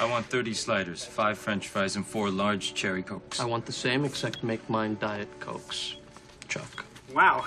I want 30 sliders, five french fries, and four large cherry cokes. I want the same, except make mine Diet Cokes. Chuck. Wow.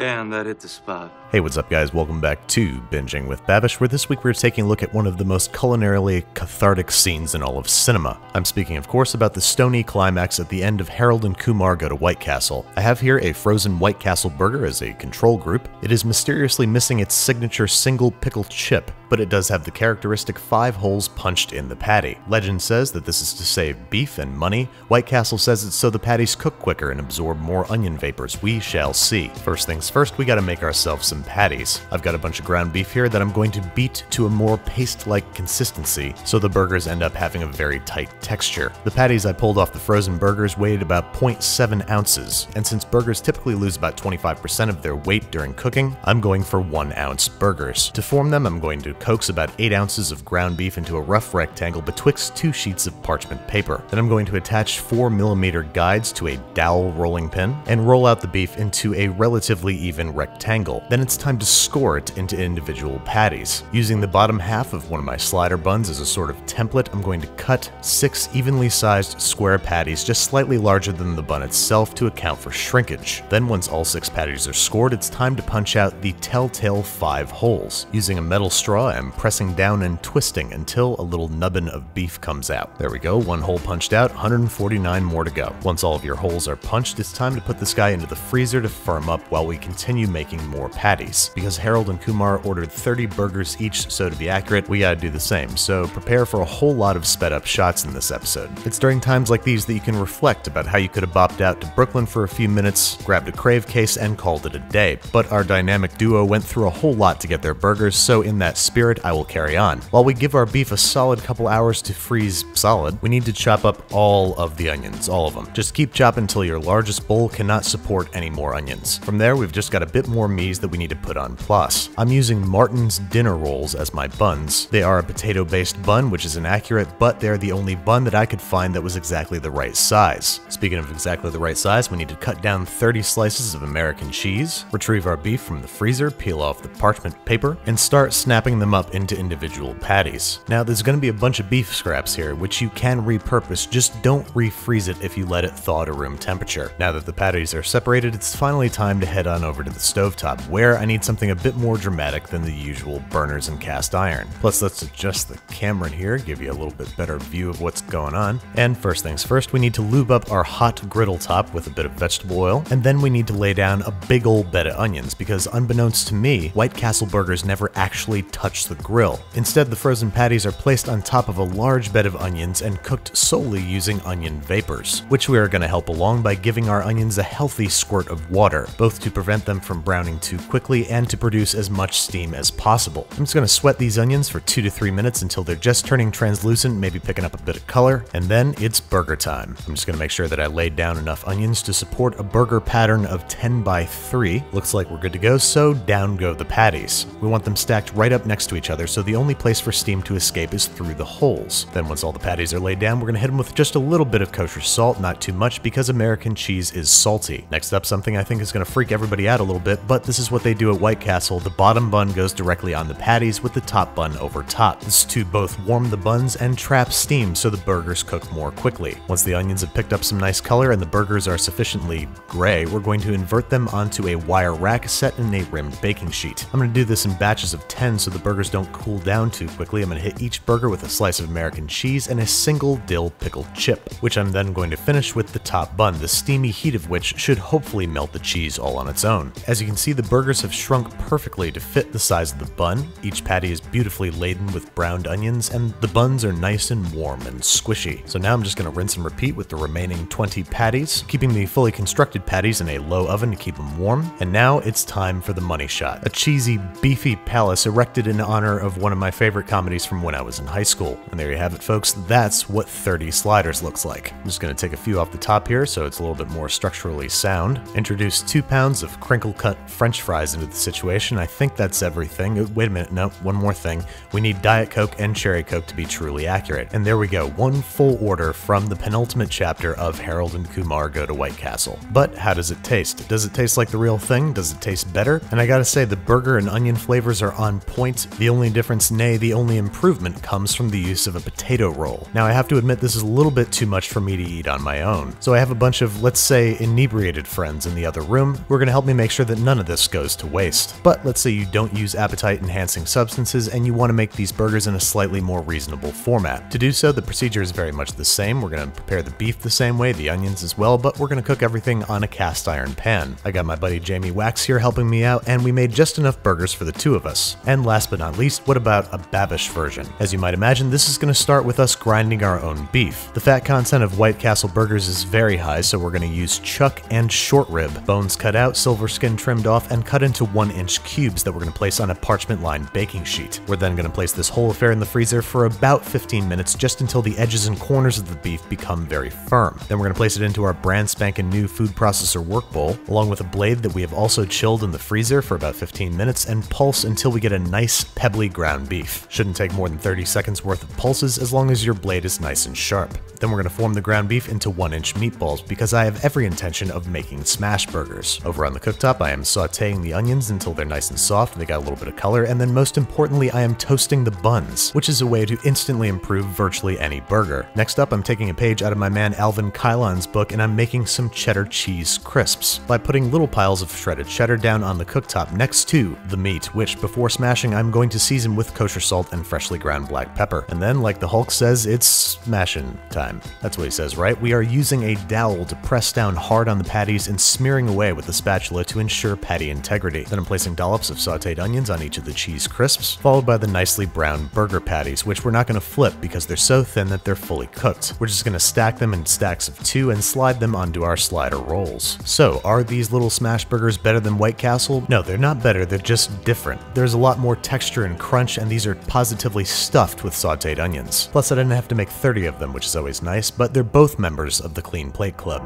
And that hit the spot. Hey, what's up, guys? Welcome back to Binging with Babish, where this week we're taking a look at one of the most culinarily cathartic scenes in all of cinema. I'm speaking, of course, about the stony climax at the end of Harold and Kumar Go to White Castle. I have here a frozen White Castle burger as a control group. It is mysteriously missing its signature single pickle chip, but it does have the characteristic five holes punched in the patty. Legend says that this is to save beef and money. White Castle says it's so the patties cook quicker and absorb more onion vapors. We shall see. First things first, we gotta make ourselves some patties. I've got a bunch of ground beef here that I'm going to beat to a more paste-like consistency, so the burgers end up having a very tight texture. The patties I pulled off the frozen burgers weighed about 0.7 ounces, and since burgers typically lose about 25% of their weight during cooking, I'm going for 1 ounce burgers. To form them, I'm going to coax about 8 ounces of ground beef into a rough rectangle betwixt two sheets of parchment paper. Then I'm going to attach 4mm guides to a dowel rolling pin and roll out the beef into a relatively even rectangle. Then it's time to score it into individual patties. Using the bottom half of one of my slider buns as a sort of template, I'm going to cut six evenly sized square patties just slightly larger than the bun itself to account for shrinkage. Then once all six patties are scored, it's time to punch out the telltale five holes. Using a metal straw, I'm pressing down and twisting until a little nubbin of beef comes out. There we go, one hole punched out, 149 more to go. Once all of your holes are punched, it's time to put this guy into the freezer to firm up while we continue making more patties. Because Harold and Kumar ordered 30 burgers each, so to be accurate, we gotta do the same, so prepare for a whole lot of sped up shots in this episode. It's during times like these that you can reflect about how you could have bopped out to Brooklyn for a few minutes, grabbed a crave case, and called it a day. But our dynamic duo went through a whole lot to get their burgers, so in that spirit, I will carry on. While we give our beef a solid couple hours to freeze solid, we need to chop up all of the onions, all of them. Just keep chopping until your largest bowl cannot support any more onions. From there, we've just got a bit more mise that we need to put on plus. I'm using Martin's dinner rolls as my buns. They are a potato based bun, which is inaccurate, but they're the only bun that I could find that was exactly the right size. Speaking of exactly the right size, we need to cut down 30 slices of American cheese, retrieve our beef from the freezer, peel off the parchment paper, and start snapping them up into individual patties. Now, there's going to be a bunch of beef scraps here, which you can repurpose, just don't refreeze it if you let it thaw to room temperature. Now that the patties are separated, it's finally time to head on over to the stovetop, where I need something a bit more dramatic than the usual burners and cast iron. Plus, let's adjust the camera here, give you a little bit better view of what's going on. And first things first, we need to lube up our hot griddle top with a bit of vegetable oil, and then we need to lay down a big old bed of onions, because unbeknownst to me, White Castle burgers never actually touch the grill. Instead, the frozen patties are placed on top of a large bed of onions and cooked solely using onion vapors, which we are going to help along by giving our onions a healthy squirt of water, both to prevent them from browning too quickly and to produce as much steam as possible. I'm just going to sweat these onions for 2 to 3 minutes until they're just turning translucent, maybe picking up a bit of color, and then it's burger time. I'm just going to make sure that I laid down enough onions to support a burger pattern of 10 by 3. Looks like we're good to go, so down go the patties. We want them stacked right up next to each other, so the only place for steam to escape is through the holes. Then once all the patties are laid down, we're going to hit them with just a little bit of kosher salt, not too much because American cheese is salty. Next up, something I think is going to freak everybody out a little bit, but this is what they do at White Castle. The bottom bun goes directly on the patties with the top bun over top. This is to both warm the buns and trap steam so the burgers cook more quickly. Once the onions have picked up some nice color and the burgers are sufficiently gray, we're going to invert them onto a wire rack set in a rimmed baking sheet. I'm going to do this in batches of 10 so the burgers don't cool down too quickly. I'm going to hit each burger with a slice of American cheese and a single dill pickled chip, which I'm then going to finish with the top bun, the steamy heat of which should hopefully melt the cheese all on its own. As you can see, the burgers have shrunk perfectly to fit the size of the bun. Each patty is beautifully laden with browned onions, and the buns are nice and warm and squishy. So now I'm just going to rinse and repeat with the remaining 20 patties, keeping the fully constructed patties in a low oven to keep them warm. And now it's time for the money shot. A cheesy, beefy palace erected in honor of one of my favorite comedies from when I was in high school. And there you have it, folks. That's what 30 sliders looks like. I'm just going to take a few off the top here so it's a little bit more structurally sound. Introduce two pounds of of crinkle cut french fries into the situation. I think that's everything. Uh, Wait a minute, no, one more thing. We need Diet Coke and Cherry Coke to be truly accurate. And there we go, one full order from the penultimate chapter of Harold and Kumar Go to White Castle. But how does it taste? Does it taste like the real thing? Does it taste better? And I gotta say, the burger and onion flavors are on point. The only difference, nay, the only improvement, comes from the use of a potato roll. Now, I have to admit, this is a little bit too much for me to eat on my own. So I have a bunch of, let's say, inebriated friends in the other room who are gonna help me make sure that none of this goes to waste. But let's say you don't use appetite enhancing substances and you want to make these burgers in a slightly more reasonable format. To do so, the procedure is very much the same. We're going to prepare the beef the same way, the onions as well, but we're going to cook everything on a cast iron pan. I got my buddy Jamie Wax here helping me out, and we made just enough burgers for the two of us. And last but not least, what about a Babish version? As you might imagine, this is going to start with us grinding our own beef. The fat content of White Castle burgers is very high, so we're going to use chuck and short rib, bones cut out, silver skin trimmed off, and cut into one inch cubes that we're going to place on a parchment lined baking sheet. We're then going to place this whole affair in the freezer for about 15 minutes just until the edges and corners of the beef become very firm. Then we're going to place it into our brand spanking new food processor work bowl, along with a blade that we have also chilled in the freezer for about 15 minutes and pulse until we get a nice pebbly ground beef. Shouldn't take more than 30 seconds worth of pulses as long as your blade is nice and sharp. Then we're going to form the ground beef into 1 inch meatballs because I have every intention of making smash burgers. Over on the cooktop, I am sauteing the onions until they're nice and soft and they got a little bit of color, and then most importantly, I am toasting the buns, which is a way to instantly improve virtually any burger. Next up, I'm taking a page out of my man Alvin Cailan's book and I'm making some cheddar cheese crisps by putting little piles of shredded cheddar down on the cooktop next to the meat, which before smashing, I'm going to season with kosher salt and freshly ground black pepper. And then, like the Hulk says, it's smashing time. That's what he says, right? We are using a dowel to press down hard on the patties and smearing away with the spatula to ensure patty integrity. Then I'm placing dollops of sauteed onions on each of the cheese crisps, followed by the nicely browned burger patties, which we're not going to flip because they're so thin that they're fully cooked. We're just going to stack them in stacks of two and slide them onto our slider rolls. So, are these little smash burgers better than White Castle? No, they're not better, they're just different. There's a lot more texture and crunch, and these are positively stuffed with sauteed onions. Plus, I didn't have to make 30 of them, which is always nice, but they're both members of the Clean Plate Club.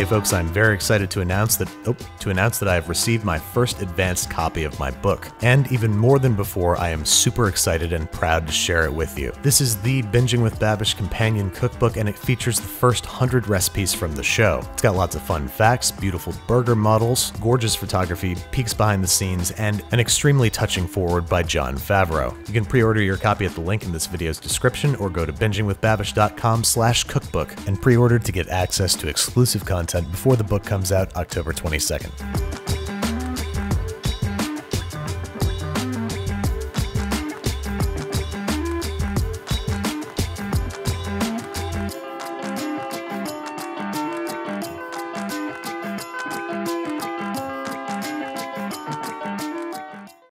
Hey folks, I'm very excited to announce that oh, to announce that I have received my first advanced copy of my book. And even more than before, I am super excited and proud to share it with you. This is the Binging with Babish companion cookbook and it features the first 100 recipes from the show. It's got lots of fun facts, beautiful burger models, gorgeous photography, peeks behind the scenes, and an extremely touching foreword by Jon Favreau. You can pre-order your copy at the link in this video's description or go to bingingwithbabish.com slash cookbook and pre-order to get access to exclusive content before the book comes out October 22nd.